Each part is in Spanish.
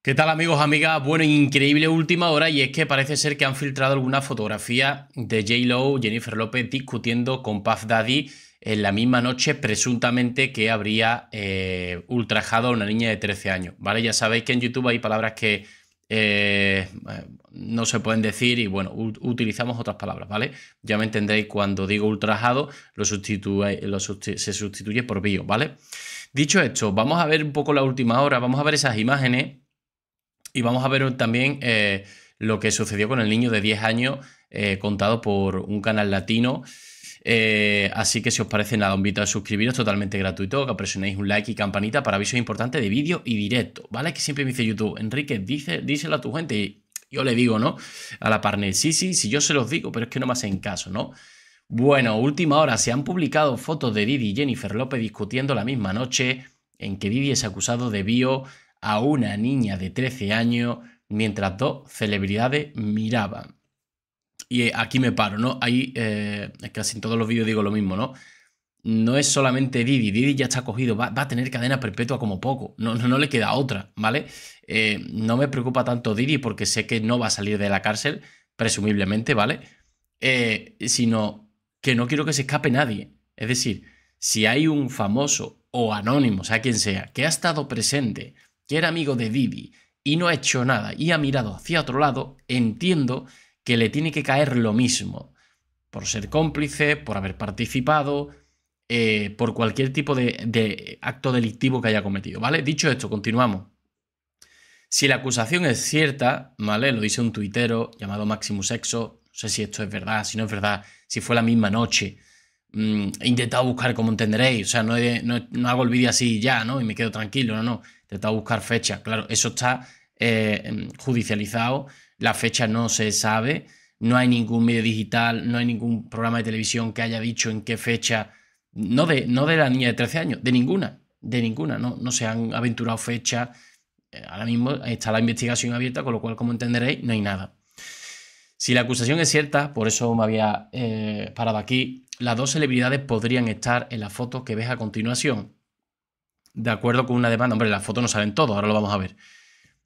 ¿Qué tal amigos, amigas? Bueno, increíble última hora y es que parece ser que han filtrado alguna fotografía de J-Lo, Jennifer López discutiendo con Puff Daddy en la misma noche presuntamente que habría eh, ultrajado a una niña de 13 años, ¿vale? Ya sabéis que en YouTube hay palabras que eh, no se pueden decir y bueno, utilizamos otras palabras, ¿vale? Ya me entendréis cuando digo ultrajado, lo, lo se sustituye por bio, ¿vale? Dicho esto, vamos a ver un poco la última hora, vamos a ver esas imágenes y vamos a ver también eh, lo que sucedió con el niño de 10 años eh, contado por un canal latino. Eh, así que si os parece nada, os invito a suscribiros totalmente gratuito, que presionéis un like y campanita para avisos importantes de vídeo y directo, ¿vale? Que siempre me dice YouTube, Enrique, dice, díselo a tu gente. Y yo le digo, ¿no? A la partner, sí, sí, sí, yo se los digo, pero es que no me hacen caso, ¿no? Bueno, última hora, se han publicado fotos de Didi y Jennifer López discutiendo la misma noche en que Didi es acusado de bio a una niña de 13 años mientras dos celebridades miraban. Y eh, aquí me paro, ¿no? Ahí, eh, casi en todos los vídeos digo lo mismo, ¿no? No es solamente Didi, Didi ya está cogido, va, a tener cadena perpetua como poco, no, no, le queda otra, ¿vale? Eh, no me preocupa tanto Didi porque sé que no va a salir de la cárcel, presumiblemente, ¿vale? sino que no quiero que se escape nadie. Es decir, si hay un famoso o anónimo, sea quien sea, que ha estado presente que era amigo de Didi y no ha hecho nada y ha mirado hacia otro lado, entiendo que le tiene que caer lo mismo. Por ser cómplice, por haber participado, eh, por cualquier tipo de, acto delictivo que haya cometido, ¿vale? Dicho esto, continuamos. Si la acusación es cierta, ¿vale? Lo dice un tuitero llamado Maximus Exo, no sé si esto es verdad, si no es verdad, si fue la misma noche. Mm, he intentado buscar, como entenderéis, o sea, no, no, hago el vídeo así ya, ¿no? Y me quedo tranquilo, no, no intentado buscar fecha. Claro, eso está eh, judicializado, la fecha no se sabe, no hay ningún medio digital, no hay ningún programa de televisión que haya dicho en qué fecha, no de, no de la niña de 13 años, de ninguna, de ninguna, no, no se han aventurado fecha. Eh, ahora mismo está la investigación abierta, con lo cual, como entenderéis, no hay nada. Si la acusación es cierta, por eso me había eh, parado aquí, las dos celebridades podrían estar en la foto que ves a continuación de acuerdo con una demanda, hombre, las fotos no salen todo, ahora lo vamos a ver.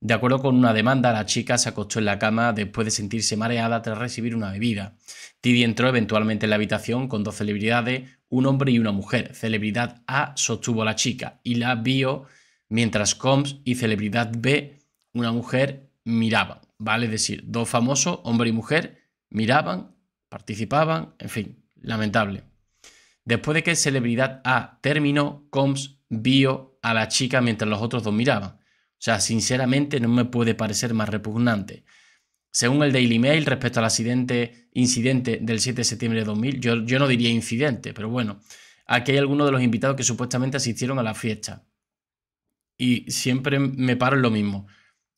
De acuerdo con una demanda, la chica se acostó en la cama después de sentirse mareada tras recibir una bebida. Didi entró eventualmente en la habitación con dos celebridades, un hombre y una mujer. Celebridad A sostuvo a la chica y la vio mientras Combs y celebridad B, una mujer, miraban. ¿Vale? Es decir, dos famosos, hombre y mujer, miraban, participaban, en fin, lamentable. Después de que celebridad A terminó, Combs vio a la chica mientras los otros dos miraban. O sea, sinceramente no me puede parecer más repugnante. Según el Daily Mail, respecto al incidente, incidente del 7 de septiembre de 2000, yo, yo no diría incidente, pero bueno, aquí hay algunos de los invitados que supuestamente asistieron a la fiesta. Y siempre me paro en lo mismo.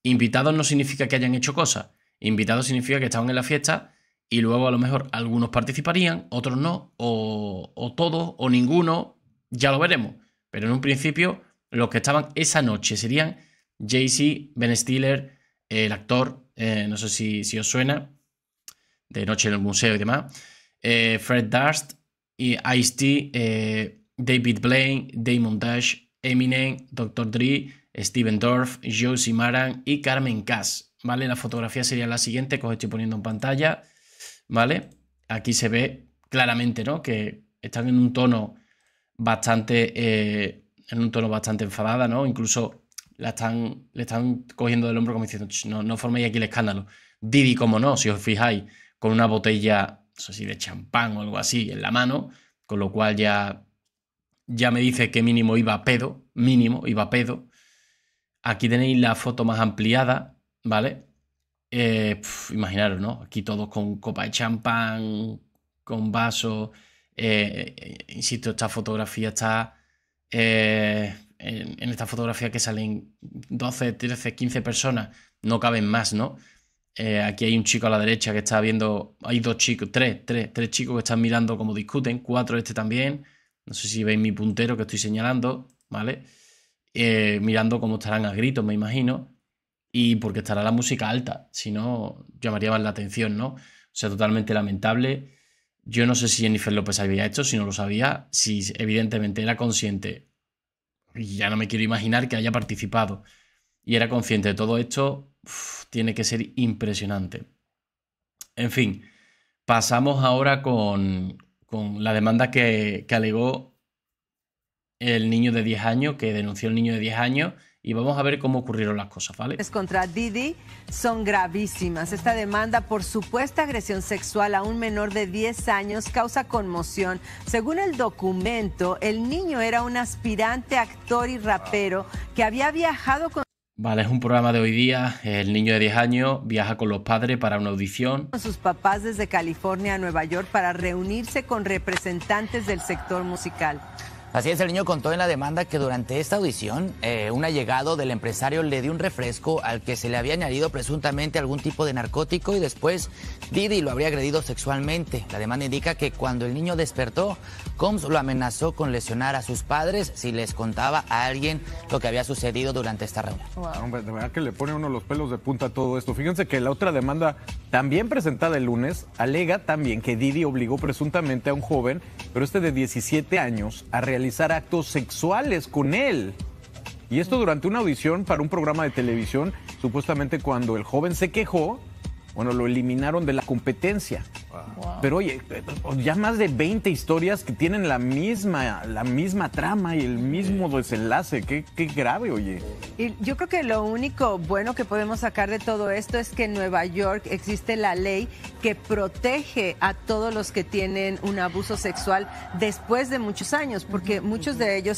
Invitados no significa que hayan hecho cosas. Invitados significa que estaban en la fiesta y luego a lo mejor algunos participarían, otros no, o, o todos, o ninguno, ya lo veremos. Pero en un principio, los que estaban esa noche serían Jay-Z, Ben Stiller, el actor, eh, no sé si, os suena, de Noche en el Museo y demás, eh, Fred Durst, y Ice-T, eh, David Blaine, Damon Dash, Eminem, Dr. Dre, Steven Dorff, Josie Maran y Carmen Cass. ¿Vale? La fotografía sería la siguiente que os estoy poniendo en pantalla. ¿Vale? Aquí se ve claramente, ¿no? Que están en un tono bastante, eh, en un tono bastante enfadada, ¿no? Incluso la están, le están cogiendo del hombro como diciendo, no, no forméis aquí el escándalo. Didi, como no, si os fijáis, con una botella, si de champán o algo así en la mano, con lo cual ya, ya me dice que mínimo iba a pedo, mínimo iba a pedo. Aquí tenéis la foto más ampliada, ¿vale? Eh, imaginaros, ¿no? Aquí todos con copa de champán, con vaso, eh, insisto, esta fotografía está. Eh, en, esta fotografía que salen 12, 13, 15 personas, no caben más, ¿no? Eh, aquí hay un chico a la derecha que está viendo. Hay dos chicos, tres, tres, tres chicos que están mirando cómo discuten, cuatro este también. No sé si veis mi puntero que estoy señalando, ¿vale? mirando cómo estarán a gritos, me imagino. Y porque estará la música alta, si no, llamaría más la atención, ¿no? O sea, totalmente lamentable. Yo no sé si Jennifer López había hecho, si no lo sabía, si evidentemente era consciente. Ya no me quiero imaginar que haya participado. y era consciente de todo esto, tiene que ser impresionante. En fin, pasamos ahora con, la demanda que, que, alegó el niño de 10 años, que denunció el niño de 10 años, y vamos a ver cómo ocurrieron las cosas, ¿vale? Contra Didi son gravísimas. Esta demanda por supuesta agresión sexual a un menor de 10 años causa conmoción. Según el documento, el niño era un aspirante actor y rapero que había viajado con Vale, es un programa de hoy día. El niño de 10 años viaja con los padres para una audición. Con sus papás desde California a Nueva York para reunirse con representantes del sector musical. Así es, el niño contó en la demanda que durante esta audición, eh, un allegado del empresario le dio un refresco al que se le había añadido presuntamente algún tipo de narcótico y después Didi lo habría agredido sexualmente. La demanda indica que cuando el niño despertó, Combs lo amenazó con lesionar a sus padres si les contaba a alguien lo que había sucedido durante esta reunión. De verdad que le pone uno los pelos de punta todo esto. Fíjense que la otra demanda, también presentada el lunes, alega también que Didi obligó presuntamente a un joven, pero este de 17 años, a realizar actos sexuales con él. Y esto durante una audición para un programa de televisión, supuestamente cuando el joven se quejó, bueno, lo eliminaron de la competencia. Pero oye, ya más de 20 historias que tienen la misma, la misma trama y el mismo desenlace. Qué, qué grave, oye. Y yo creo que lo único bueno que podemos sacar de todo esto es que en Nueva York existe la ley que protege a todos los que tienen un abuso sexual después de muchos años, porque muchos de ellos...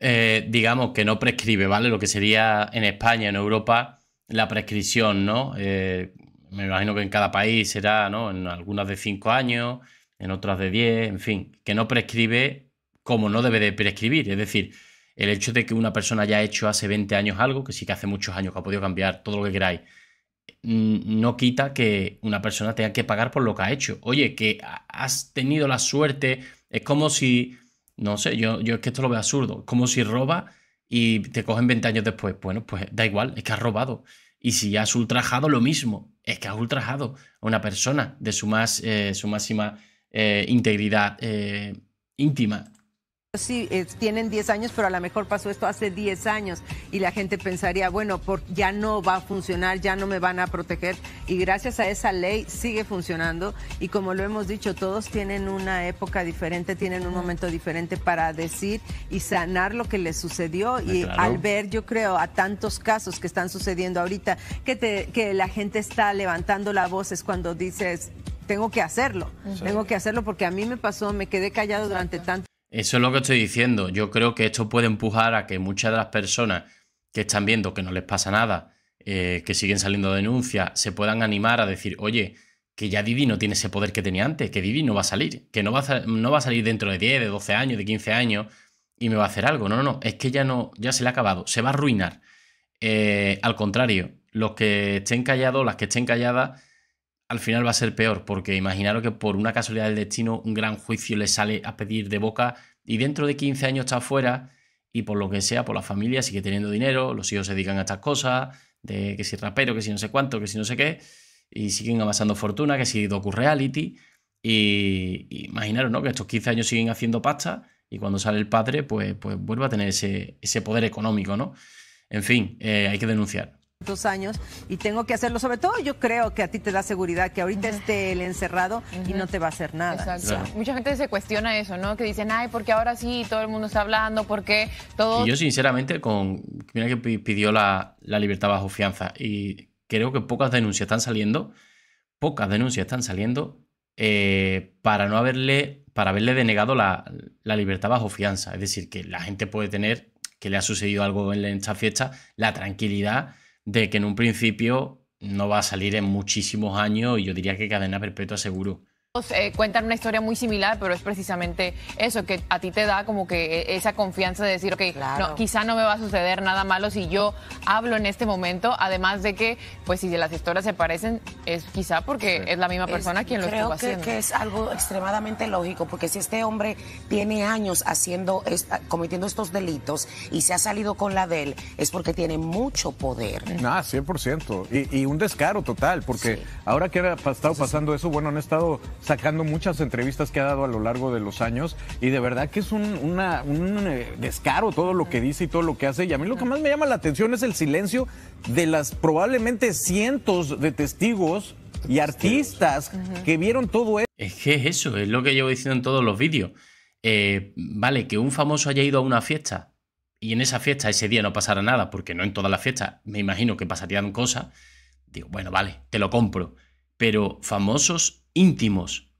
Eh, digamos que no prescribe, ¿vale? Lo que sería en España, en Europa, la prescripción, ¿no? Eh, me imagino que en cada país será, ¿no? En algunas de 5 años, en otras de 10, en fin, que no prescribe como no debe de prescribir. Es decir, el hecho de que una persona haya hecho hace 20 años algo, que sí que hace muchos años que ha podido cambiar todo lo que queráis, no quita que una persona tenga que pagar por lo que ha hecho. Oye, que has tenido la suerte, es como si, no sé, yo, yo es que esto lo veo absurdo, como si roba y te cogen 20 años después. Bueno, pues da igual, es que has robado. Y si has ultrajado, lo mismo. Es que has ultrajado a una persona de su, más, eh, su máxima eh, integridad eh, íntima sí eh, tienen 10 años, pero a lo mejor pasó esto hace 10 años y la gente pensaría, bueno, por, ya no va a funcionar, ya no me van a proteger y gracias a esa ley sigue funcionando y como lo hemos dicho, todos tienen una época diferente, tienen un momento diferente para decir y sanar lo que les sucedió. Y al ver, yo creo, a tantos casos que están sucediendo ahorita, que, te, que la gente está levantando la voz es cuando dices, tengo que hacerlo, tengo que hacerlo porque a mí me pasó, me quedé callado durante tanto eso es lo que estoy diciendo. Yo creo que esto puede empujar a que muchas de las personas que están viendo que no les pasa nada, eh, que siguen saliendo denuncias, se puedan animar a decir, oye, que ya Didi no tiene ese poder que tenía antes, que Didi no va a salir, que no va a, no va a salir dentro de 10, de 12 años, de 15 años y me va a hacer algo. No, no, no, es que ya no, ya se le ha acabado, se va a arruinar. Eh, al contrario, los que estén callados, las que estén calladas, al final va a ser peor, porque imaginaros que por una casualidad del destino un gran juicio le sale a pedir de boca y dentro de 15 años está afuera y por lo que sea, por la familia sigue teniendo dinero, los hijos se dedican a estas cosas, de que si rapero, que si no sé cuánto, que si no sé qué, y siguen amasando fortuna, que si docu reality. Y, imaginaros, ¿no? Que estos 15 años siguen haciendo pasta y cuando sale el padre, pues, pues vuelve a tener ese, ese poder económico, ¿no? En fin, eh, hay que denunciar dos años y tengo que hacerlo. Sobre todo yo creo que a ti te da seguridad que ahorita esté el encerrado y no te va a hacer nada. Exacto. Mucha gente se cuestiona eso, ¿no? Que dicen, ay, porque ahora sí todo el mundo está hablando, porque todo... Y yo sinceramente, con mira que pidió la, libertad bajo fianza y creo que pocas denuncias están saliendo, pocas denuncias están saliendo eh, para no haberle, para haberle denegado la, la libertad bajo fianza. Es decir, que la gente puede tener, que le ha sucedido algo en esta fiesta, la tranquilidad de que en un principio no va a salir en muchísimos años y yo diría que cadena perpetua seguro. Eh, cuentan una historia muy similar, pero es precisamente eso, que a ti te da como que e, esa confianza de decir, ok, no, quizá no me va a suceder nada malo si yo hablo en este momento, además de que, pues si las historias se parecen, es quizá porque es la misma persona quien lo estuvo haciendo. Creo que es algo extremadamente lógico, porque si este hombre tiene años haciendo, cometiendo estos delitos y se ha salido con la de él, es porque tiene mucho poder. Ah, 100%. Y, y un descaro total, porque ahora que ha estado pasando eso, bueno, han estado sacando muchas entrevistas que ha dado a lo largo de los años y de verdad que es un, una, un eh, descaro todo lo que dice y todo lo que hace. Y a mí lo que más me llama la atención es el silencio de las probablemente cientos de testigos y artistas que vieron todo esto. Es que es eso, es lo que llevo diciendo en todos los vídeos. Eh, vale, que un famoso haya ido a una fiesta y en esa fiesta ese día no pasara nada, porque no en todas las fiestas me imagino que pasarían cosas, digo, bueno, vale, te lo compro. Pero famosos íntimos.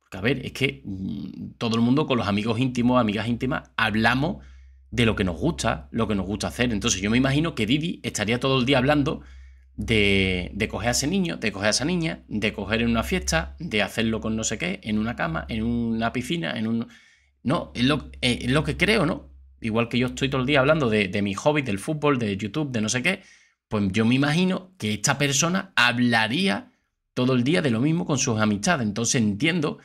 Porque a ver, es que mm, todo el mundo con los amigos íntimos, amigas íntimas, hablamos de lo que nos gusta, lo que nos gusta hacer. Entonces yo me imagino que Didi estaría todo el día hablando de, de, coger a ese niño, de coger a esa niña, de coger en una fiesta, de hacerlo con no sé qué, en una cama, en una piscina, en un... No, es lo, eh, es lo que creo, ¿no? Igual que yo estoy todo el día hablando de, de mi hobby, del fútbol, de YouTube, de no sé qué, pues yo me imagino que esta persona hablaría todo el día de lo mismo con sus amistades. Entonces entiendo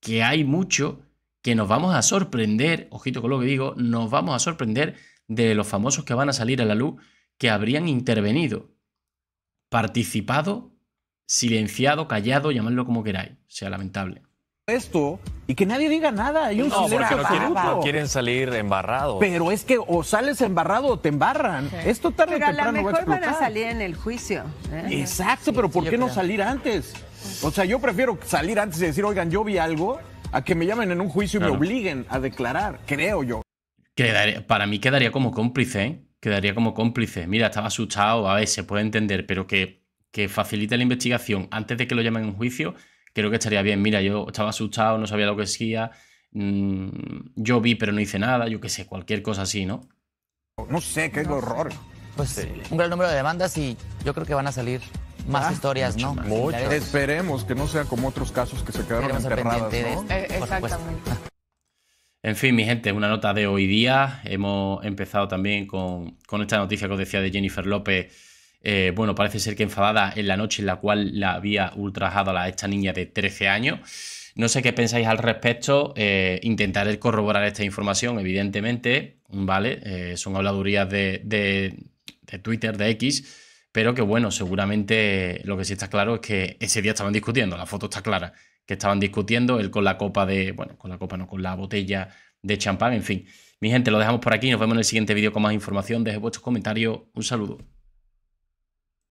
que hay mucho que nos vamos a sorprender, ojito con lo que digo, nos vamos a sorprender de los famosos que van a salir a la luz que habrían intervenido participado, silenciado, callado, llamadlo como queráis. Sea lamentable. Esto y que nadie diga nada. Hay un no, silencio no quieren, no quieren, salir embarrados. Pero es que o sales embarrado o te embarran. Sí. Esto tarde pero o temprano a lo mejor va a van a salir en el juicio. ¿eh? Exacto, pero ¿por qué no salir antes? O sea, yo prefiero salir antes y decir, oigan, yo vi algo, a que me llamen en un juicio y claro. me obliguen a declarar, creo yo. Quedaría, para mí quedaría como cómplice, ¿eh? quedaría como cómplice. Mira, estaba asustado, a ver, se puede entender, pero que, que facilite la investigación antes de que lo llamen en juicio, creo que estaría bien. Mira, yo estaba asustado, no sabía lo que hacía, mmm, yo vi pero no hice nada, yo qué sé, cualquier cosa así, ¿no? No sé, qué no horror. Pues sí. un gran número de demandas y yo creo que van a salir más ah, historias, ¿no? Muchas. Esperemos que no sea como otros casos que se quedaron enterradas, ¿no? Eh, exactamente. En fin, mi gente, una nota de hoy día. Hemos empezado también con, con esta noticia que os decía de Jennifer López. Eh, bueno, parece ser que enfadada en la noche en la cual la había ultrajado a esta niña de 13 años. No sé qué pensáis al respecto. Eh, intentaré corroborar esta información, evidentemente. ¿Vale? Eh, son habladurías de, Twitter, de X. Pero que bueno, seguramente lo que sí está claro es que ese día estaban discutiendo. La foto está clara que estaban discutiendo, él con la copa de, bueno, con la copa no, con la botella de champán, en fin. Mi gente, lo dejamos por aquí, nos vemos en el siguiente vídeo con más información, deje vuestros comentarios, un saludo.